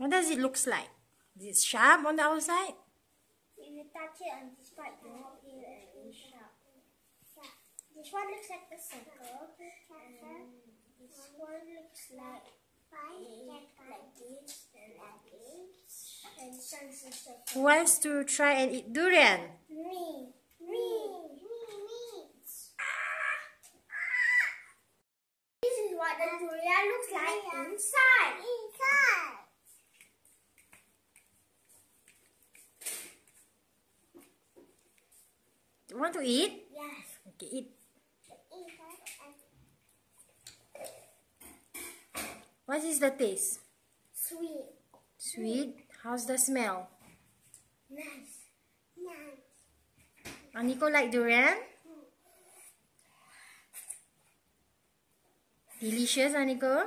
What does it looks like? Is it sharp on the outside? If you touch it on this part, you will feel it is sharp. This one looks like a circle. And this one looks like like this and like this. And this a circle. Who wants to try and eat durian? Me. Me. Me. Me. This is what the durian looks like inside. Inside. You want to eat? Yes. Okay, eat. What is the taste? Sweet. Sweet. How's the smell? Nice. Nice. Uh, Aniko like durian? Mm. Delicious, uh, Aniko?